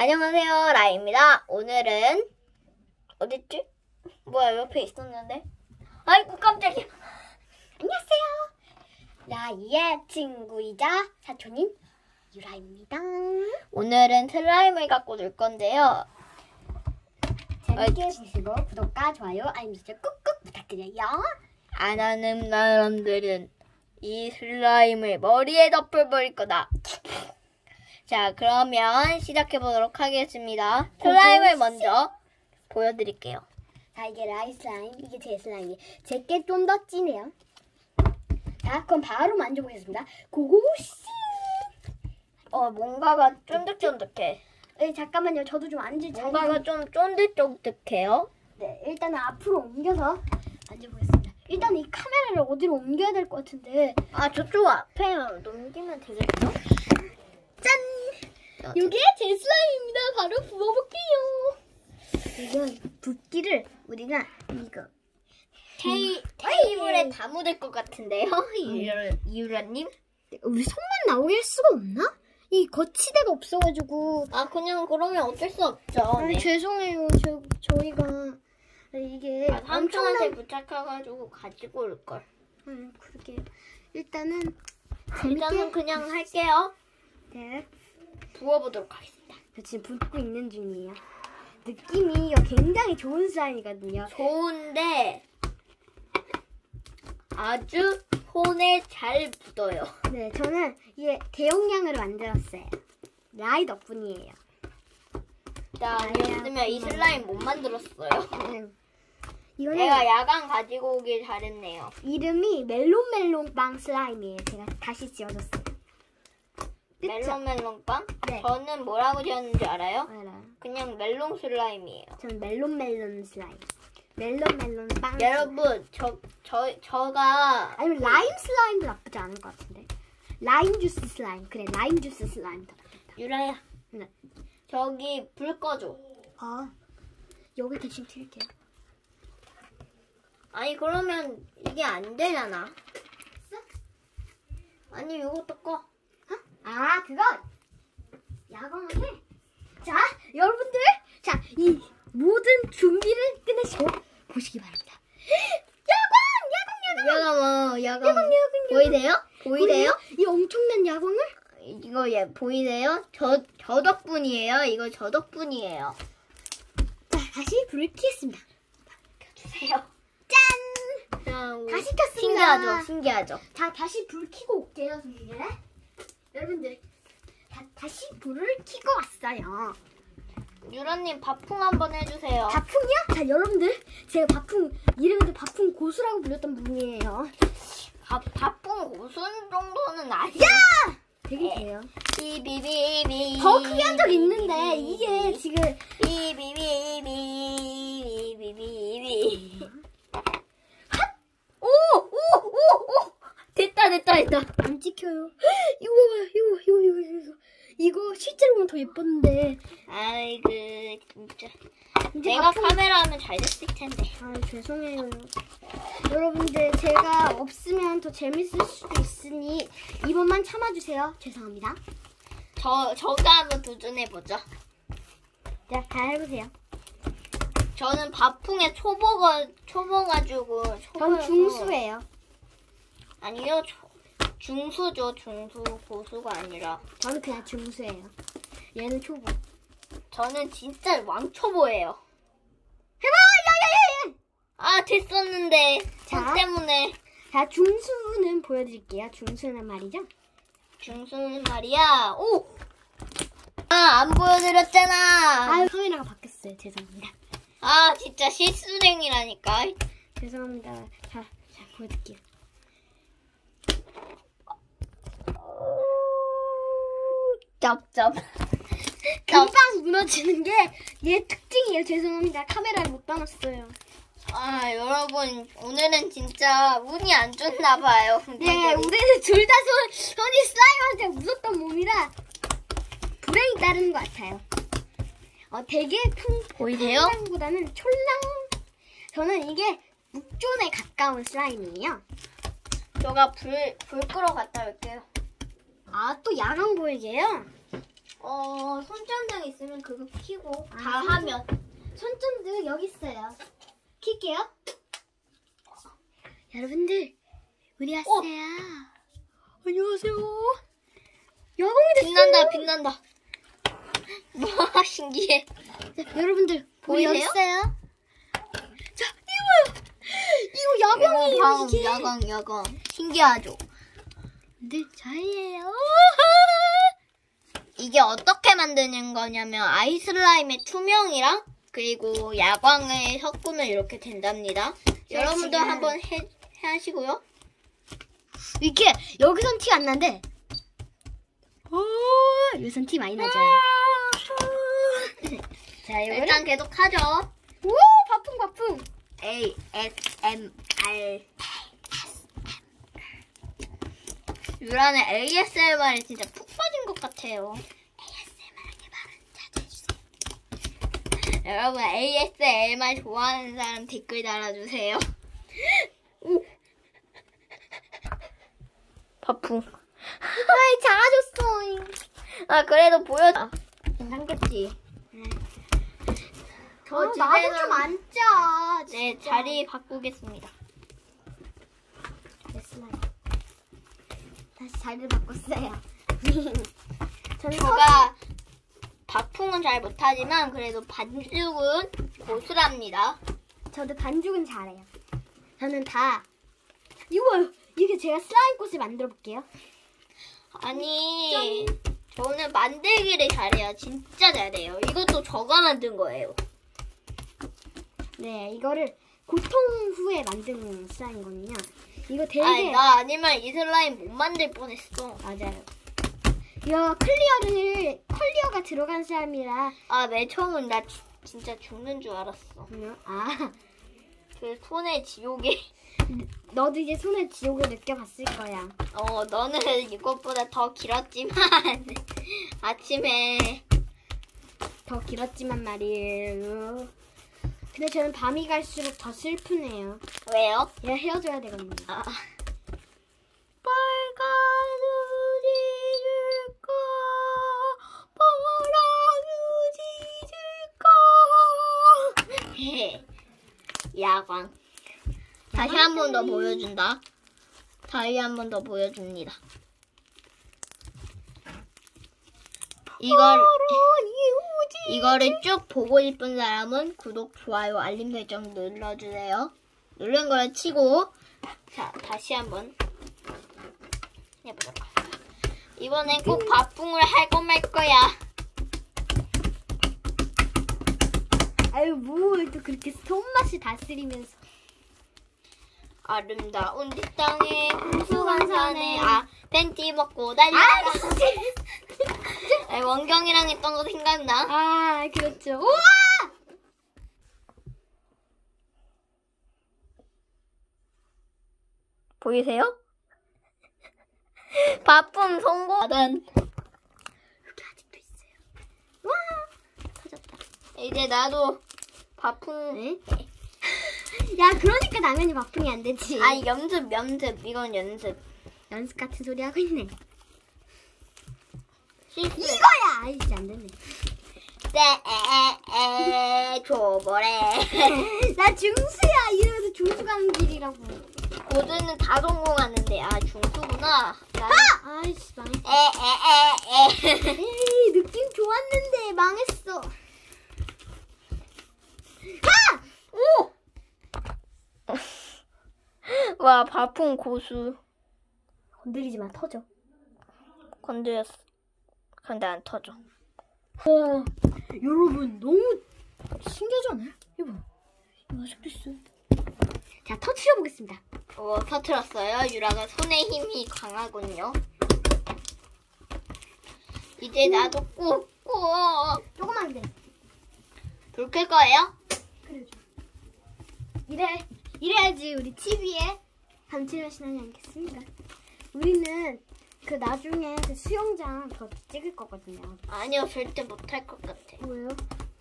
안녕하세요, 라입니다. 오늘은 어딨지? 뭐야 옆에 있었는데? 아이고 깜짝이야. 안녕하세요. 라이의 친구이자 사촌인 유라입니다. 오늘은 슬라임을 갖고 놀 건데요. 재밌게 보시고 구독과 좋아요, 알림 설정 꾹꾹 부탁드려요. 안 하는 사람들은 이 슬라임을 머리에 덮어버릴 거다. 자, 그러면 시작해 보도록 하겠습니다. 슬라임을 먼저 보여드릴게요. 자, 이게 라이 슬라임, 이게 제 슬라임이 제게 좀 더 진해요. 자, 그럼 바로 만져보겠습니다. 고고씨. 어, 뭔가가 쫀득쫀득해. 네, 잠깐만요. 저도 좀 앉을 자리. 뭔가가 좀 쫀득쫀득해요. 네, 일단은 앞으로 옮겨서 만져보겠습니다. 일단 이 카메라를 어디로 옮겨야 될 것 같은데. 아, 저쪽 앞에 넘기면 되겠죠? 짠! 이게 제 슬라임입니다. 바로 부어볼게요. 이건 붓기를 우리가 이거 테이, 테이블에 다 묻을 것 같은데요? 유라, 유라님? 우리 손만 나오게 할 수가 없나? 이 거치대가 없어가지고 아, 그냥 그러면 어쩔 수 없죠. 아니, 네. 죄송해요 저, 저희가 이게 아, 삼촌한테 엄청난 부탁해가지고 가지고 올걸. 음, 그러게 일단은 일단은 재밌게 그냥 할게요. 네, 부어보도록 하겠습니다. 저 지금 붓고 있는 중이에요 느낌이 굉장히 좋은 슬라임이거든요 좋은데 아주 손에 잘 묻어요. 네 저는 이게 대용량으로 만들었어요 라이 덕분이에요 자, 아니었으면 이 슬라임 못 만들었어요. 음. 이거는 내가 야간 가지고 오길 잘했네요. 이름이 멜론멜론 빵 슬라임이에요 제가 다시 지어줬어요 그쵸? 멜론멜론빵? 네. 저는 뭐라고 지었는지 알아요? 알아요 그냥 멜론 슬라임이에요. 전 멜론멜론 슬라임 멜론멜론 빵 여러분, 저, 저, 저가 아니면 라임 슬라임도 나쁘지 않을 것 같은데. 라임 주스 슬라임. 그래, 라임 주스 슬라임. 유라야. 네. 저기 불 꺼줘. 아, 여기 대신 튈게요. 아니 그러면 이게 안 되잖아. 아니 이것도 꺼. 아, 그거 야광을 해. 자, 여러분들, 자, 이 모든 준비를 끝내시고 보시기 바랍니다. 야광, 야광, 야광. 야간 뭐 야간 야광, 야광, 보이세요? 보이세요? 보이세요? 이 엄청난 야광을? 이거 예 보이세요? 저 저 덕분이에요. 이거 저 덕분이에요. 자, 다시 불을 켜겠습니다. 주세요. 짠! 다시 켰습니다. 신기하죠? 신기하죠? 자, 다시 불 켜고 올게요, 선생님. 여러분들, 다, 다시 불을 켜고 왔어요. 유라님 바풍 한번 해주세요. 바풍이요? 자, 여러분들, 제가 바풍, 이름도 바풍 고수라고 불렸던 분이에요. 바, 바풍 고순 정도는 아니야. 되게 돼요. 비비비비. 더 크게 한 적 있는데, 이게 지금, 비비비비비비비비. 오! 오! 오! 오! 됐다 됐다 됐다. 안 찍혀요. 이거 봐봐요, 이거, 이거, 이거, 이거. 이거 실제로 보면 더 예뻤는데. 아이고 진짜. 이제 내가 바풍- 카메라 하면 잘 됐을 텐데. 아, 죄송해요. 여러분들, 제가 없으면 더 재밌을 수도 있으니, 이번만 참아주세요. 죄송합니다. 저 저가 한번 도전해 보죠. 자, 다 해보세요. 저는 바풍에 초보가 초보 가지고 전 초보여서- 중수예요. 아니요 초- 중수죠 중수 고수가 아니라 저는 그냥 중수예요. 얘는 초보. 저는 진짜 왕초보예요. 해봐! 야 야 야 야! 아 됐었는데 자. 저 때문에 자, 중수는 보여드릴게요. 중수는 말이죠. 중수는 말이야. 오! 아, 안 보여드렸잖아. 아유, 카메라가 바뀌었어요. 죄송합니다. 아, 진짜 실수랭이라니까. 죄송합니다. 자, 자, 보여드릴게요. 짭짭. 금방 무너지는 게 얘 특징이에요. 죄송합니다. 카메라를 못 담았어요. 아, 여러분, 오늘은 진짜 운이 안 좋나 봐요. 네, 우리는 둘 다 손, 손이 슬라임한테 묻었던 몸이라 불행이 따르는 것 같아요. 어, 되게 큰 보이세요? 보다는 촐랑. 저는 이게 묵존에 가까운 슬라임이에요. 제가 불, 불 끄러 갔다 올게요. 아, 또 야광 보이게요? 어 손전등 있으면 그거 켜고 아, 다 손전- 하면 손전등 여기 있어요. 킬게요. 여러분들, 우리 왔어요. 안녕하세요. 야광이 됐어요. 빛난다 빛난다. 와 신기해. 자, 여러분들, 보이세요? 있어요. 자, 이거요. 이거 야광이에요, 이거 방, 이게. 야광 야광 신기하죠. 네, 저예요. 이게 어떻게 만드는 거냐면 아이슬라임의 투명이랑 그리고 야광을 섞으면 이렇게 된답니다. 여러분도 지금- 한번 해, 하시고요. 이렇게 여기선 티 안 나는데 오 여기선 티 많이 나죠 자 이거를 일단 계속 하죠. 오 바풍 바풍 ASMR. 유라는 ASMR에 진짜 푹 빠진 것 같아요. 여러분 ASMR 좋아하는 사람 댓글 달아주세요. 바풍. 아이 작아졌어 아 그래도 보여. 괜찮겠지. 저 어, 나도 좀 앉자 네. 자리 바꾸겠습니다. 됐어요 다시 자리를 바꿨어요 저는 제가 바풍은 잘 못하지만 그래도 반죽은 고수랍니다. 서- 저도 반죽은 잘해요 저는 다 이거 이게 제가 슬라임 꽃을 만들어 볼게요 아니 저는 만들기를 잘해요. 진짜 잘해요. 이것도 저가 만든 거예요. 네 이거를 고통 후에 만든 슬라임이거든요 이거 되게 아니 나 아니면 이 슬라임 못 만들 뻔했어. 맞아요. 이거 clear를 clear가 들어간 사람이라 아 맨 처음은 나 지- 진짜 죽는 줄 알았어. 아그 손에 지옥이. 너도 이제 손에 지옥을 느껴봤을 거야. 어 너는 이것보다 더 길었지만 아침에 더 길었지만 말이에요. 근데 저는 밤이 갈수록 더 슬프네요. 왜요? 얘 헤어져야 되거든요. 아. 야광 다시 한 번 더 보여준다 다시 한 번 더 보여줍니다 이걸 이거를 쭉 보고 싶은 사람은 구독, 좋아요, 알림 설정 눌러주세요. 누른 걸 치고 자 다시 한번 하겠습니다. 이번엔 꼭 바풍을 할거 말 거야. 아유 뭘 또 그렇게 손맛이 다스리면서. 아름다운 뒷 땅에 풍수한 산에 아 팬티 먹고 달려라. 아, 아, 원경이랑 했던 거 생각나? 아 그렇죠. 우와! 보이세요? 바쁨 성공. 난 여기 아직도 있어요. 와 터졌다. 이제 나도 바풍. 네? 야 그러니까 당연히 바풍이 안 되지. 아 연습 연습 이건 연습. 연습 같은 소리 하고 있네. 이거야! 아이씨 안 되네. 쎄에 줘보래. 나 중수야. 이래도 중수 가는 길이라고. 고드는 다 성공하는데 아 중수구나. 난 아이씨 망했어. 에에에에. 에이 느낌 좋았는데 망했어. 아! 오. 와 바풍 고수 건드리지 마 터져. 건드렸어. 근데 안 터져. 와 여러분 너무 신기하지 않아요? 이거 이거 아직도 있어. 자 터트려 보겠습니다. 오 터트렸어요. 유라가 손에 힘이 강하군요. 이제 나도 꾹꾹 조금만 돼. 불클 거예요? 그래줘. 이래 이래야지 우리 TV에 감칠맛이 나지 않겠습니까? 우리는 그 나중에 그 수영장 더 찍을 거거든요. 아니요 절대 못할 것 같아. 왜요?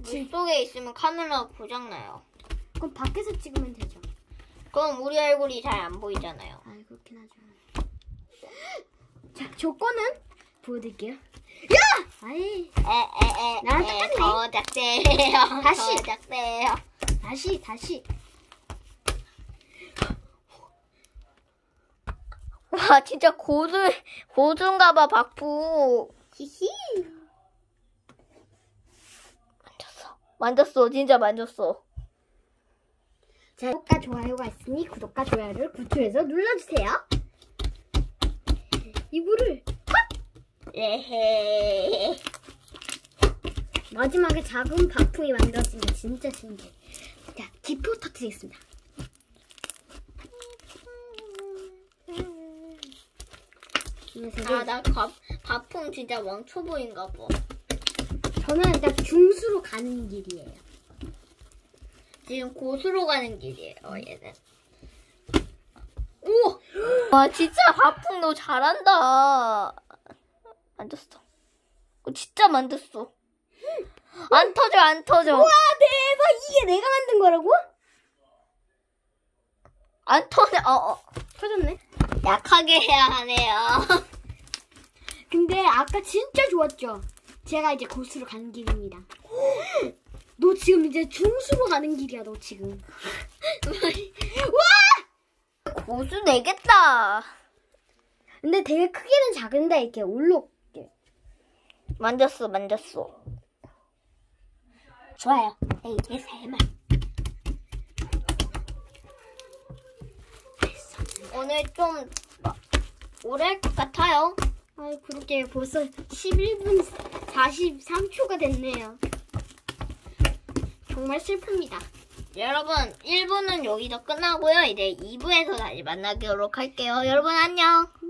물 속에 있으면 카메라가 고장나요. 그럼 밖에서 찍으면 되죠. 그럼 우리 얼굴이 잘 안 보이잖아요. 아 그렇긴 하죠. 자 조건은 보여드릴게요. 야! 아이, 에에에 나랑 똑같네. 더 작대요. 다시. 더 작대요. 다시, 다시. 와 진짜 고수 고수인가 봐 박부. 히히. 만졌어. 만졌어. 진짜 만졌어. 자, 구독과 좋아요가 있으니 구독과 좋아요를 구투해서 눌러주세요. 이불을 에헤. 마지막에 작은 바풍이 만들어지면 진짜 신기해. 자, 기포 터트리겠습니다. 아나 밥풍 진짜 왕초보인가 봐. 저는 일단 중수로 가는 길이에요. 지금 고수로 가는 길이에요 얘는. 오! 와 진짜 밥풍 너 잘한다. 만졌어. 어, 진짜 만졌어. 안 터져 안 터져. 와 대박! 이게 내가 만든 거라고? 안 터져. 어, 어. 터졌네. 약하게 해야 하네요. 아까 진짜 좋았죠? 제가 이제 고수로 가는 길입니다. 너 지금 이제 중수로 가는 길이야, 너 지금. 고수 내겠다. 근데 되게 크기는 작은데 이렇게 올라올게. 만졌어 만졌어. 좋아요. 네, 이게 세만. 오늘 좀 마- 오래 할 것 같아요. 아이, 그렇게 벌써 11분 43초가 됐네요. 정말 슬픕니다. 여러분 1부는 여기서 끝나고요. 이제 2부에서 다시 만나도록 할게요. 여러분 안녕.